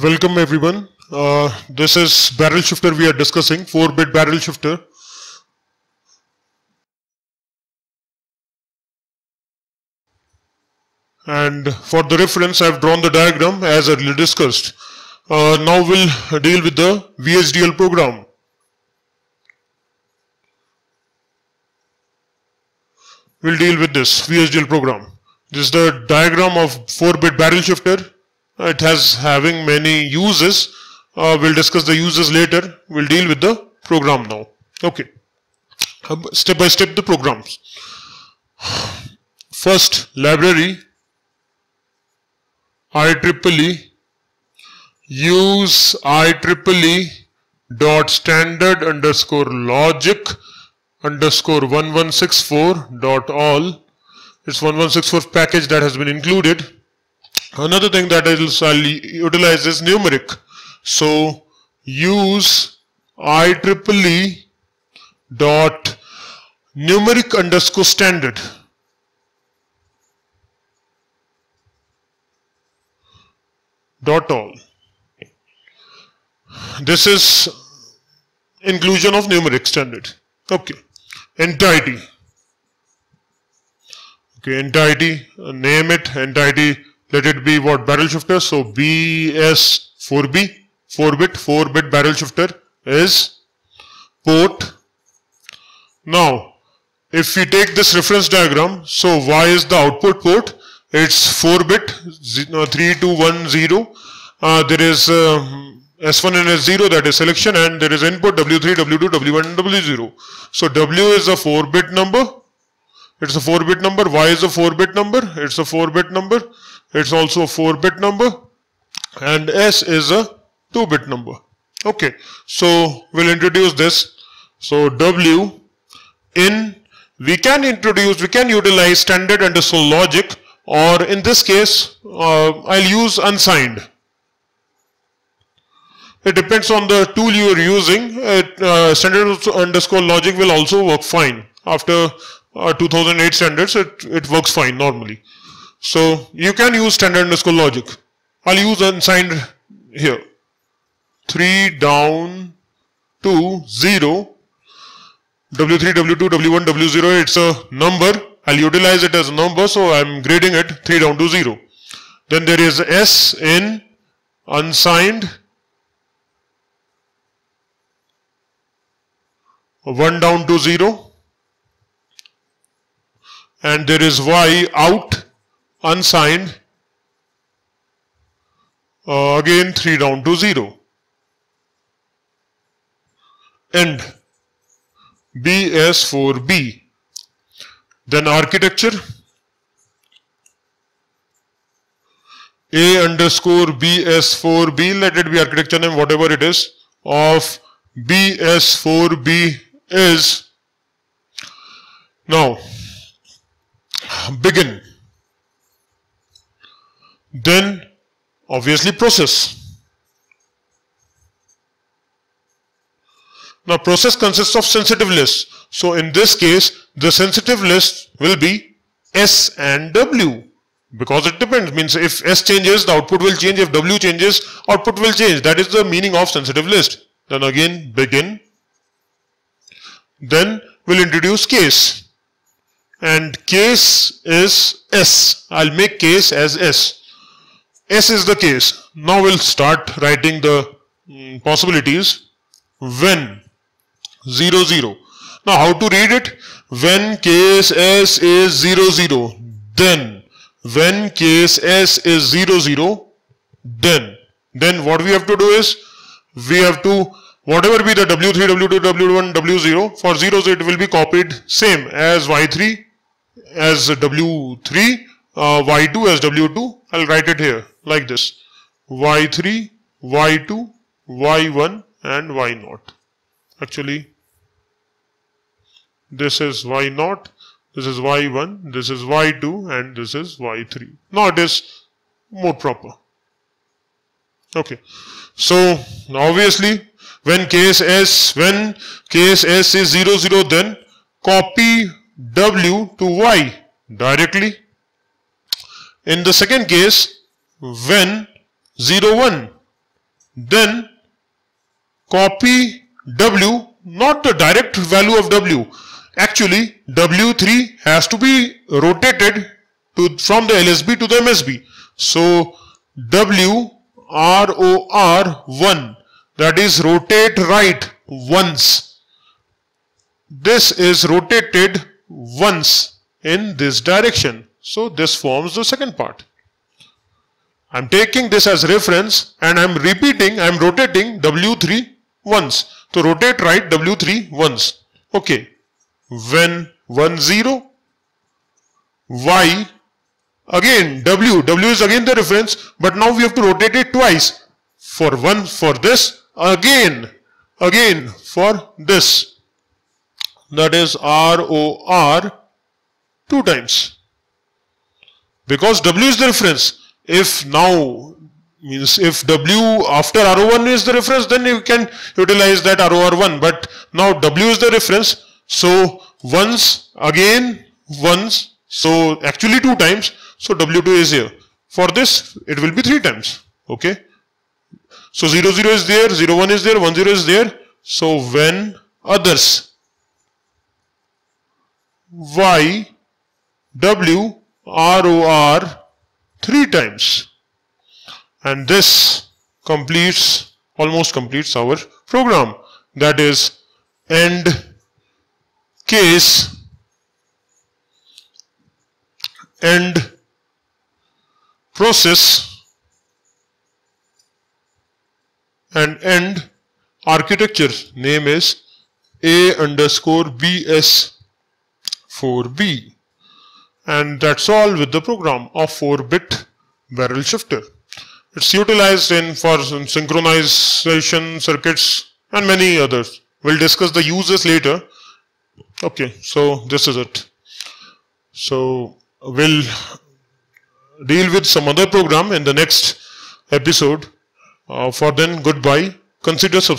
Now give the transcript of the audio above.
Welcome everyone. Uh, this is barrel shifter we are discussing, 4-bit barrel shifter. And for the reference I have drawn the diagram as earlier discussed. Uh, now we'll deal with the VHDL program. We'll deal with this VHDL program. This is the diagram of 4-bit barrel shifter. It has having many uses. Uh, we'll discuss the uses later. We'll deal with the program now. Okay. Step by step the programs. First library IEEE use IEEE dot standard underscore logic underscore 1164 dot all it's 1164 package that has been included. Another thing that I'll utilize is numeric. So use IEEE dot numeric underscore standard. dot all. This is inclusion of numeric standard. Okay. Entity okay entity name it entity let it be what barrel shifter so bs4b 4 bit 4 bit barrel shifter is port now if we take this reference diagram so y is the output port it's 4 bit 3210 uh, there is uh, S1 and S0 that is selection and there is input W3, W2, W1 and W0. So W is a 4 bit number it's a 4 bit number. Y is a 4 bit number. It's a 4 bit number. It's also a 4 bit number. And S is a 2 bit number. Okay. So we'll introduce this. So W in we can introduce, we can utilize standard underscore logic or in this case, uh, I'll use unsigned. It depends on the tool you are using. It, uh, standard underscore logic will also work fine after uh, 2008 standards, it, it works fine normally. So you can use standard underscore logic. I'll use unsigned here. 3 down to 0. W3, W2, W1, W0, it's a number. I'll utilize it as a number, so I'm grading it 3 down to 0. Then there is S in unsigned 1 down to 0 and there is y out unsigned uh, again 3 down to 0 and BS4B then architecture. A underscore BS4B let it be architecture name whatever it is of BS4B is. Now begin. Then obviously process. Now process consists of sensitive list. So in this case the sensitive list will be S and W because it depends means if S changes the output will change if W changes output will change that is the meaning of sensitive list. Then again begin then we'll introduce case and case is S. I'll make case as S. S is the case. Now we'll start writing the mm, possibilities. When 0 0. Now how to read it? When case S is 0 0 then when case S is 0 0 then then what we have to do is we have to whatever be the W3, W2, W1, W0 for zeros it will be copied same as Y3 as W3, uh, Y2 as W2. I'll write it here like this. Y3, Y2, Y1 and Y0. Actually, this is Y0, this is Y1, this is Y2 and this is Y3. Now it is more proper. Okay. So, obviously, when case S, when case S is 0, 0, then copy W to Y directly. In the second case, when 0, 1, then copy W, not the direct value of W. Actually, W3 has to be rotated to from the LSB to the MSB. So W R O R 1 that is rotate right once. This is rotated once in this direction. So this forms the second part. I'm taking this as reference and I'm repeating, I'm rotating W3 once. So rotate right W3 once. Okay. When 1 0, Y again W, W is again the reference but now we have to rotate it twice. For one for this, again, again for this. That is R O R two times. Because W is the reference. If now means if W after RO1 is the reference then you can utilize that ROR1 but now W is the reference. So once again once so actually two times. So W2 is here. For this it will be three times. Okay? So 0 0 is there 0 1 is there 1 0 is there. So when others Y W R O R three times. And this completes almost completes our program. That is end case end process and end architecture. Name is a underscore bs 4b and that's all with the program of 4-bit barrel shifter. It's utilized in for synchronization circuits and many others. We'll discuss the uses later. Okay, so this is it. So we'll deal with some other program in the next episode. Uh, for then, goodbye. Consider subscribing.